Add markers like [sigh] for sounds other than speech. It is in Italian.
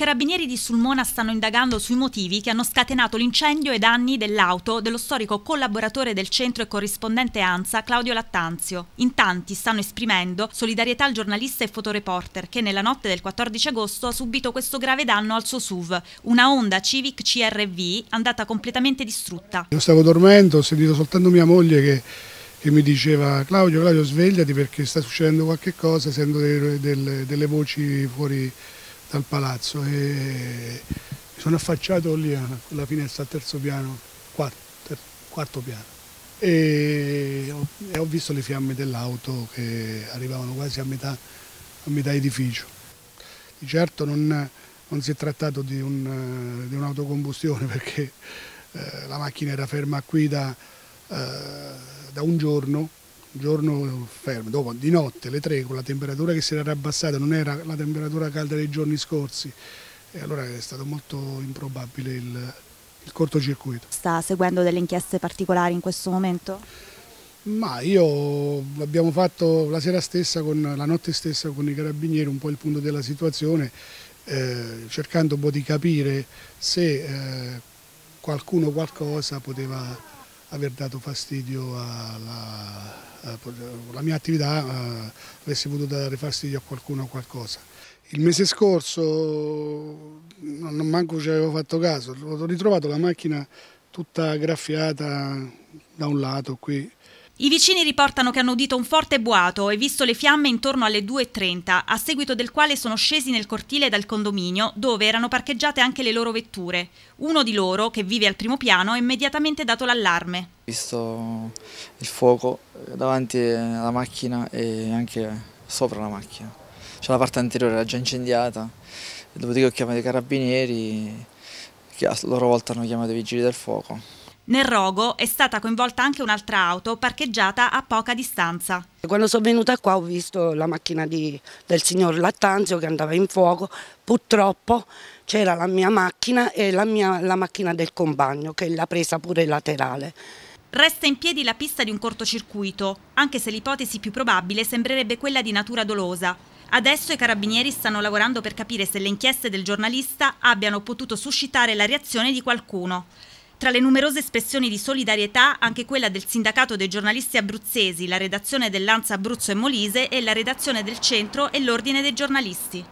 carabinieri di Sulmona stanno indagando sui motivi che hanno scatenato l'incendio ai danni dell'auto dello storico collaboratore del centro e corrispondente ANSA Claudio Lattanzio. In tanti stanno esprimendo solidarietà al giornalista e fotoreporter che nella notte del 14 agosto ha subito questo grave danno al suo SUV, una Honda Civic CRV andata completamente distrutta. Io stavo dormendo, ho sentito soltanto mia moglie che che mi diceva Claudio, Claudio svegliati perché sta succedendo qualche cosa, sento delle, delle, delle voci fuori dal palazzo e mi sono affacciato lì alla finestra al terzo piano, quarto, quarto piano e ho, e ho, visto le fiamme dell'auto che arrivavano quasi a metà, a metà edificio. Di certo non, non, si è trattato di un'autocombustione [laughs] perché eh, la macchina era ferma qui da, eh, da un giorno giorno fermo, dopo di notte alle 3 con la temperatura che si era abbassata, non era la temperatura calda dei giorni scorsi e allora è stato molto improbabile il, il cortocircuito. Sta seguendo delle inchieste particolari in questo momento? Ma io abbiamo fatto la sera stessa, con, la notte stessa con i carabinieri un po' il punto della situazione, eh, cercando un po' di capire se eh, qualcuno qualcosa poteva aver dato fastidio alla, la mia attività eh, avesse potuto dare fastidio a qualcuno o qualcosa. Il mese scorso, non manco ci avevo fatto caso, ho ritrovato la macchina tutta graffiata da un lato qui. I vicini riportano che hanno udito un forte boato e visto le fiamme intorno alle 2.30, a seguito del quale sono scesi nel cortile dal condominio, dove erano parcheggiate anche le loro vetture. Uno di loro, che vive al primo piano, ha immediatamente dato l'allarme. Ho visto il fuoco davanti alla macchina e anche sopra la macchina. Cioè la parte anteriore era già incendiata, dopodiché ho chiamato i carabinieri che a loro volta hanno chiamato i vigili del fuoco. Nel rogo è stata coinvolta anche un'altra auto parcheggiata a poca distanza. Quando sono venuta qua ho visto la macchina di, del signor Lattanzio che andava in fuoco, purtroppo c'era la mia macchina e la, mia, la macchina del compagno che l'ha presa pure laterale. Resta in piedi la pista di un cortocircuito, anche se l'ipotesi più probabile sembrerebbe quella di natura dolosa. Adesso i carabinieri stanno lavorando per capire se le inchieste del giornalista abbiano potuto suscitare la reazione di qualcuno. Tra le numerose espressioni di solidarietà anche quella del sindacato dei giornalisti abruzzesi, la redazione dell'Anza Abruzzo e Molise e la redazione del centro e l'ordine dei giornalisti.